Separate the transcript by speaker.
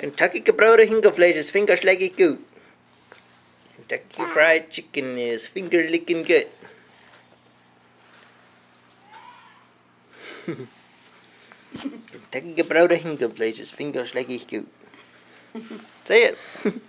Speaker 1: Kentucky gebraute Hinkerfleisch is fingerschlägig gut. Kentucky fried chicken is finger licking good. Kentucky gebraute Hinkerfleisch is fingerschlägig gut. Say it.